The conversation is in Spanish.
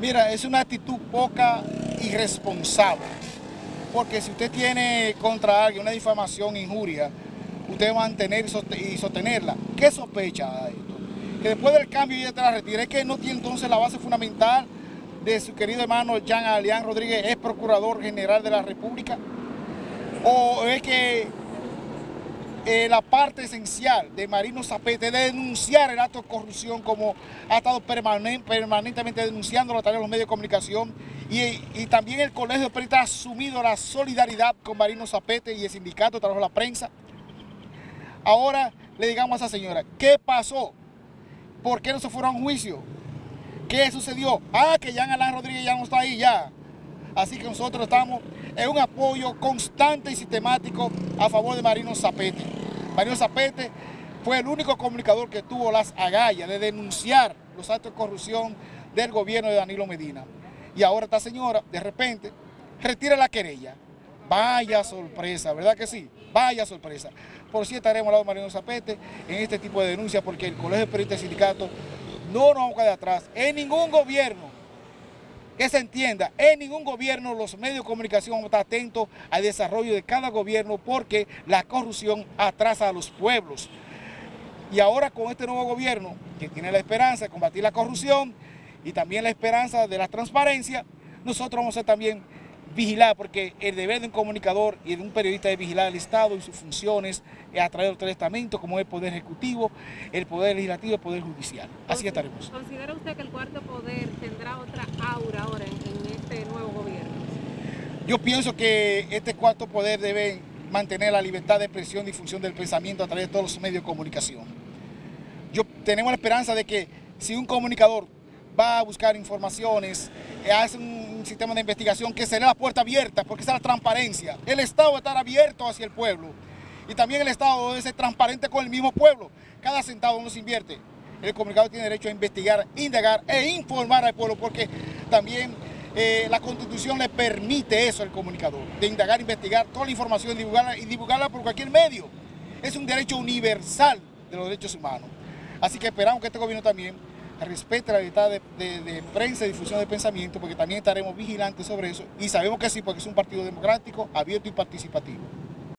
Mira, es una actitud poca irresponsable, porque si usted tiene contra alguien una difamación, injuria, usted va a mantener y sostenerla. ¿Qué sospecha esto? Que después del cambio y te la retira, es que no tiene entonces la base fundamental de su querido hermano Jean Alián Rodríguez, es procurador general de la República, o es que eh, la parte esencial de Marino Zapete de denunciar el acto de corrupción como ha estado permanentemente denunciándolo a través de los medios de comunicación y, también el Colegio de Peritas ha asumido la solidaridad con Marino Zapete y el sindicato a través de la prensa. Ahora le digamos a esa señora, ¿qué pasó? ¿Por qué no se fueron a juicio? ¿Qué sucedió? Ah, que Jean Alain Rodríguez ya no está ahí ya. Así que nosotros estamos en un apoyo constante y sistemático a favor de Marino Zapete. Marino Zapete fue el único comunicador que tuvo las agallas de denunciar los actos de corrupción del gobierno de Danilo Medina. Y ahora esta señora, de repente, retira la querella. Vaya sorpresa, ¿verdad que sí? Vaya sorpresa. Por si estaremos al lado de Marino Zapete en este tipo de denuncias, porque el Colegio de Periodistas y Sindicatos no nos vamos a quedar atrás. En ningún gobierno que se entienda, en ningún gobierno los medios de comunicación están atentos al desarrollo de cada gobierno porque la corrupción atrasa a los pueblos. Y ahora con este nuevo gobierno, que tiene la esperanza de combatir la corrupción y también la esperanza de la transparencia, nosotros vamos a también vigilar, porque el deber de un comunicador y de un periodista es vigilar al Estado y sus funciones a través del estamento, como el Poder Ejecutivo, el Poder Legislativo y el Poder Judicial. Así estaremos. ¿Considera usted que el cuarto poder tendrá otra aura ahora en, este nuevo gobierno? Yo pienso que este cuarto poder debe mantener la libertad de expresión y difusión del pensamiento a través de todos los medios de comunicación. Yo tenemos la esperanza de que si un comunicador va a buscar informaciones, eh, hace un sistema de investigación que será la puerta abierta, porque esa es la transparencia. El Estado debe estar abierto hacia el pueblo y también el Estado debe ser transparente con el mismo pueblo. Cada centavo uno se invierte. El comunicador tiene derecho a investigar, indagar e informar al pueblo, porque también eh, la Constitución le permite eso al comunicador, de indagar, investigar toda la información divulgarla, y divulgarla por cualquier medio. Es un derecho universal de los derechos humanos. Así que esperamos que este gobierno también respete la libertad de, prensa y difusión de pensamiento, porque también estaremos vigilantes sobre eso y sabemos que sí, porque es un partido democrático, abierto y participativo.